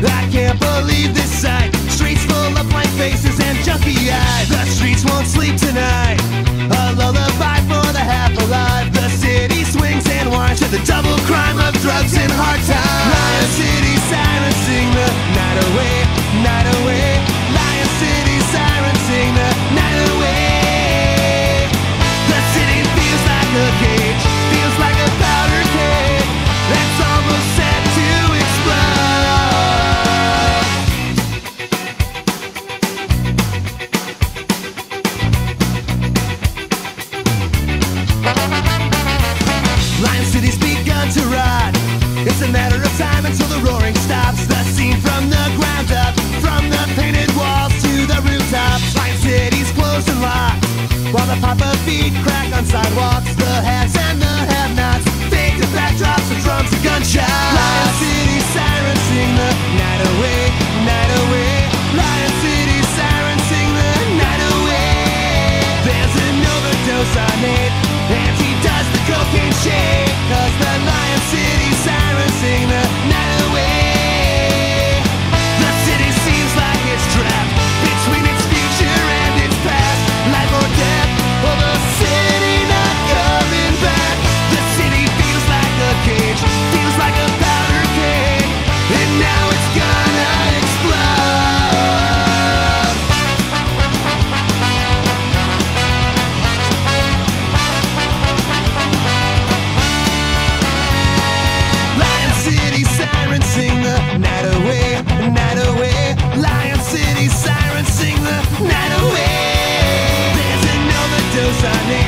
I can't believe this sight. Streets full of blank faces and junky eyes. The streets won't sleep tonight. A lullaby for the half alive. The city swings and whines to the double crime of drugs and hard times. matter of time. shining